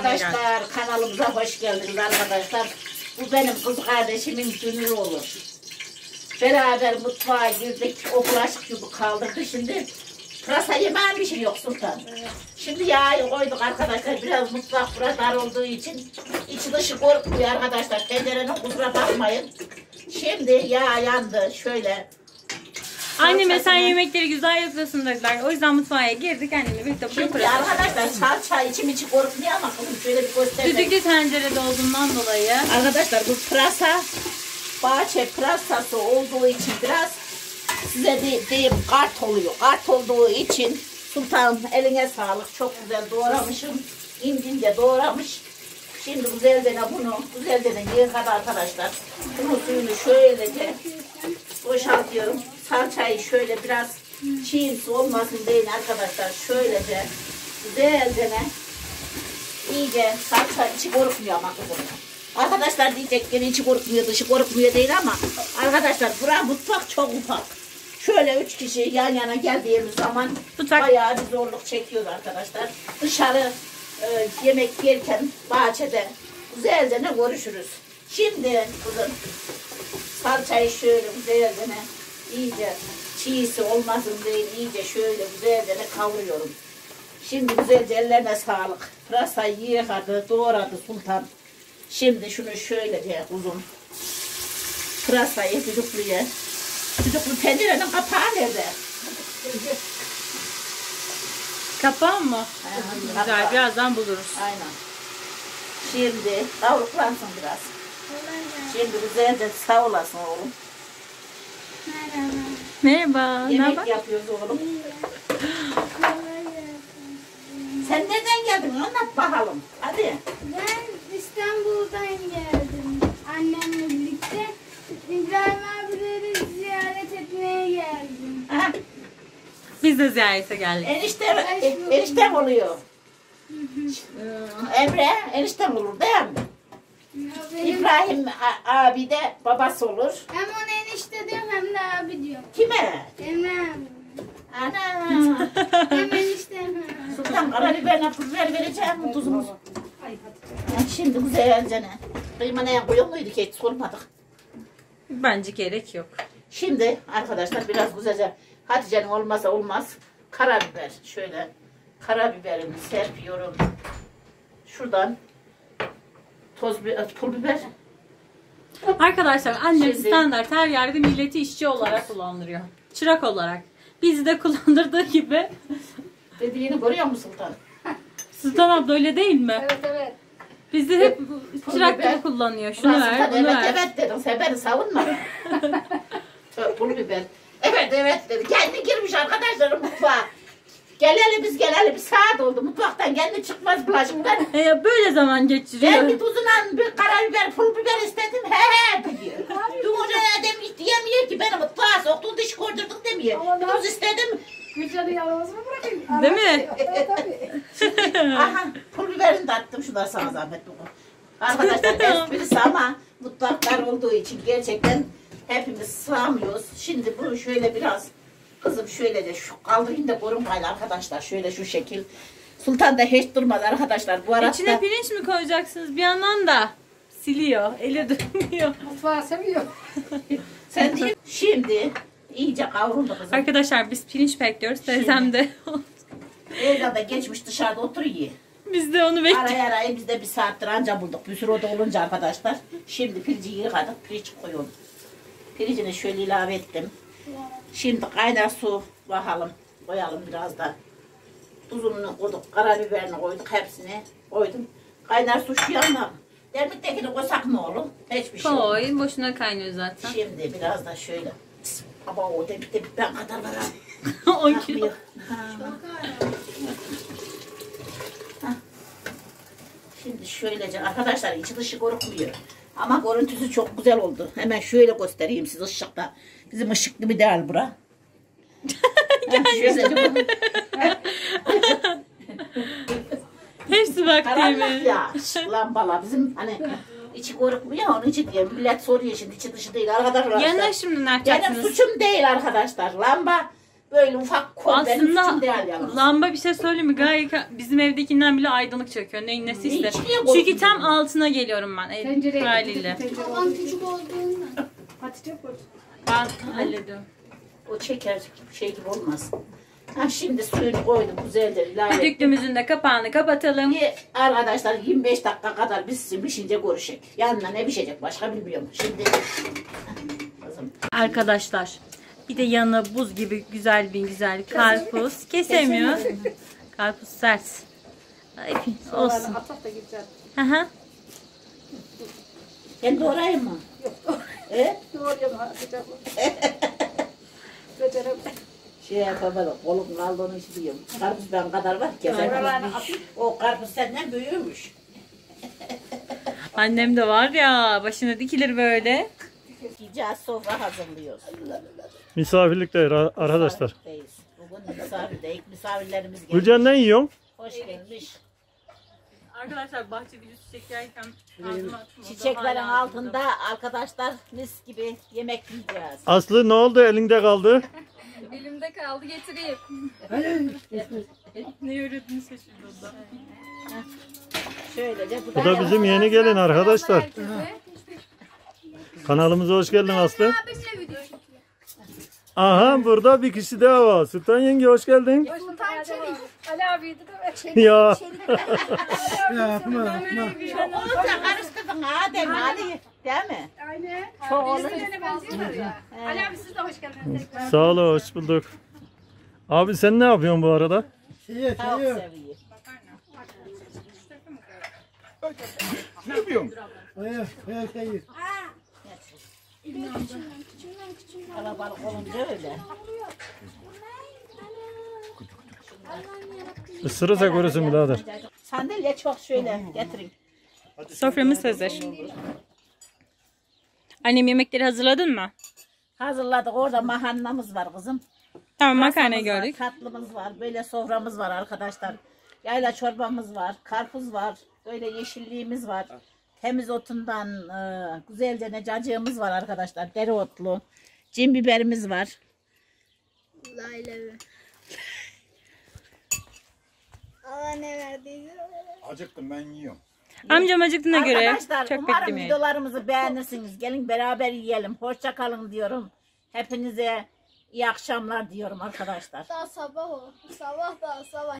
Arkadaşlar kanalımıza hoş geldiniz arkadaşlar. Bu benim kız kardeşimin dünürü olur. Beraber mutfağa girdik. O bulaşık gibi kaldırdı şimdi. Pırasa yemeği bir şey yok Sultan. Şimdi yağı koyduk arkadaşlar. Biraz mutfak burada dar olduğu için içi dışı korkmuyor arkadaşlar. Tencerenin kusura bakmayın. Şimdi yağ yandı. Şöyle Anneme sen yemekleri güzel yapıyorsun dediler. O yüzden mutfağa girdik annemle birlikte bunu Şimdi pırasa. arkadaşlar salça içim içi korkmuyor ama kızım şöyle bir göstereyim. Düdüklü tencerede olduğundan dolayı. Arkadaşlar bu pırasa bahçe pırasası olduğu için biraz size de, diyeyim kart oluyor. Kart olduğu için sultanım eline sağlık. Çok güzel doğramışım. İncince doğramış. Şimdi güzelce de bunu güzelce de yıkadı arkadaşlar. Bunun suyunu şöylece boşaltıyorum. Salçayı şöyle biraz çiğimsi olmasın değil arkadaşlar. Şöylece güzelce ne iyice salça içi korkmuyor ama kızım. Arkadaşlar diyecek gene içi korkmuyor dışı korkmuyor değil ama arkadaşlar bura mutfak çok ufak. Şöyle üç kişi yan yana geldiğimiz zaman Mutfak- bayağı bir zorluk çekiyoruz arkadaşlar. Dışarı e, yemek yerken bahçede güzelce ne görüşürüz. Şimdi kızım salçayı şöyle güzelce iyice çiğsi olmasın diye iyice şöyle güzelce kavuruyorum. Şimdi güzelce ellerine sağlık. Pırasayı yıkadı, doğradı sultan. Şimdi şunu şöyle diye uzun. Pırasayı düdüklüye. Düdüklü tencerenin kapağı nerede? Kapağı mı? Ha, Güzel kapağı. birazdan buluruz. Aynen. Şimdi kavruklansın biraz. Şimdi güzelce savulasın oğlum. Merhaba. Ne Yemek yapıyoruz oğlum. Sen nereden geldin? Anlat bakalım. Hadi. Ben İstanbul'dan geldim annemle birlikte. İbrahim abileri ziyaret etmeye geldim. Ha, Biz de ziyarete geldik. enişte, e- eniştem oluyor. Ee, Emre eniştem olur değil mi? Benim, İbrahim abi de babası olur. hem ona enişte diyorum hem de abi diyorum. Kime? Emre abi. Ana. Hem enişte hem abi. Sultan karabiberine pul ver vereceğim tuzumuz? Ha, Şimdi güzelce ne? Kıyma neye koyuyor muydu ki hiç sormadık. Bence gerek yok. Şimdi arkadaşlar biraz güzelce Hatice'nin olmazsa olmaz karabiber. Şöyle karabiberimi serpiyorum. Şuradan toz bi- pul biber. Arkadaşlar annem Şimdi- standart her yerde milleti işçi olarak kullandırıyor. Çırak olarak. Bizi de kullandırdığı gibi. Dediğini görüyor musun Sultan? Sultan abla öyle değil mi? Evet evet. Bizi hep Pul çırak biber. gibi kullanıyor. Şunu Ulan ver, Sultan, bunu evet ver. evet dedim. Sen beni savunma. Pul biber. Evet evet dedi. Kendi girmiş arkadaşlarım mutfağa. Geleli biz geleli bir saat oldu. Mutfaktan kendi çıkmaz bulaşıktan. E, böyle zaman Ben geçiriyor. bir tuzuna bir karabiber, pul biber istedim. He he diyor. Dumurca adam hiç diyemiyor ki beni mutfağa soktun diş kordurdun demiyor. Tuz istedim. Gülcan'ı yalnız mı bırakayım? Değil mi? Aha pul biberini de attım. Şu da sana zahmet bu. Arkadaşlar esprisi ama mutfaklar olduğu için gerçekten hepimiz sığamıyoruz. Şimdi bunu şöyle biraz kızım şöyle de şu kaldırayım da korunmayın arkadaşlar. Şöyle şu şekil. Sultan da hiç durmadı arkadaşlar. Bu arada İçine pirinç mi koyacaksınız bir yandan da? Siliyor. Eli durmuyor. Mutfağı seviyor. sen değil. Şimdi iyice kavruldu kızım. Arkadaşlar biz pirinç bekliyoruz. Teyzem de. Evde de geçmiş dışarıda oturuyor. biz de onu bekliyoruz. Araya araya biz de bir saattir anca bulduk. Bir sürü oda olunca arkadaşlar. Şimdi pirinci yıkadık. Pirinç koyuyorum. Pirincini şöyle ilave ettim. Şimdi kaynar su bakalım. Koyalım biraz da. Tuzunu koyduk. Karabiberini koyduk. Hepsini koydum. Kaynar su şu yanına. Dermittekini koysak ne olur? Hiçbir şey olmaz. Koy. Boşuna kaynıyor zaten. Şimdi biraz da şöyle. Ama o demikte ben kadar var ha. 10 kilo. Şimdi şöylece arkadaşlar içi dışı korkmuyor. Ama görüntüsü çok güzel oldu. Hemen şöyle göstereyim size ışıkta. Bizim ışık gibi değil bura. Bunu- Hepsi Karanlık vakti ya. Lambalar bizim hani içi korkmuyor onun için diye millet soruyor şimdi içi dışı değil arkadaşlar. Yanına şimdi ne Benim yapacaksınız? suçum değil arkadaşlar. Lamba böyle ufak benim Aslında değil yalnız. lamba bir şey söyleyeyim mi? Gayet bizim evdekinden bile aydınlık çöküyor. Neyin nesi Niye iste. içine Çünkü koydun tam altına geliyorum ben. El Tencereye. haliyle. Tencere Babam oldu. küçük olduğundan. Hatice koy. Ben hallediyorum. O çeker şey gibi olmaz. Ha şimdi suyunu koydum güzeldir. Lale. Düdüklümüzün de kapağını kapatalım. İyi, Arkadaşlar 25 dakika kadar biz pişince görüşecek. Yanına ne pişecek başka bilmiyorum. Şimdi kızım Arkadaşlar bir de yanına buz gibi güzel bir güzel karpuz. Kesemiyor. Karpuz sert. Ay, olsun. Atak da gideceğim. Hı hı. ben doğrayayım mı? Yok. E? Şey yapamadım. Kolum kaldı onu istiyorum. Karpuz ben kadar var. Atayım. O karpuz senden büyümüş. Annem de var ya başına dikilir böyle. Yiyeceğiz sofra hazırlıyoruz. Misafirlikteyiz ar- arkadaşlar. Misafirdeyiz. Bugün misafirdeyiz. Misafirlerimiz gelmiş. Gülcan ne yiyorsun? Hoş gelmiş. Arkadaşlar bahçede çiçek yerken ağzıma attım. Çiçeklerin altında arkadaşlar mis gibi yemek yiyeceğiz. Aslı ne oldu elinde kaldı? Elimde kaldı getireyim. Ne öğrettiğini şaşırdı o da. Şöylece bu Bu da bizim yeni gelin arkadaşlar. Kanalımıza hoş geldin Aslı. Abimle video çekiyor. Aha burada bir kişi daha var. Sultan yenge hoş geldin. Sultan Çelik. Ali abiydi değil mi? Ya Onu da karıştırdın Adem Ali değil mi? Aynen. Çok olur. Ya. Ali abi siz de hoş geldiniz tekrar. sağ ol hoş bulduk. Abi sen ne yapıyorsun bu arada? Tavuk seviyor. Kalabalık olunca öyle. Isırırsa görürsün birader. Sandalye çok şöyle getirin. Soframız hazır. Annem yemekleri hazırladın mı? Hazırladık orada mahannamız var kızım. Tamam makarna Masamız var, gördük. Tatlımız var. Böyle soframız var arkadaşlar. Yayla çorbamız var. Karpuz var. Böyle yeşilliğimiz var. Temiz otundan e, güzelce ne cacığımız var arkadaşlar. Dereotlu. Cin biberimiz var. Layla Allah ne verdiyse. Acıktım ben yiyorum. Amcam acıktığına göre Arkadaşlar çok umarım beklemeyin. videolarımızı beğenirsiniz. Gelin beraber yiyelim. Hoşça kalın diyorum. Hepinize iyi akşamlar diyorum arkadaşlar. Daha sabah o. Sabah daha sabah.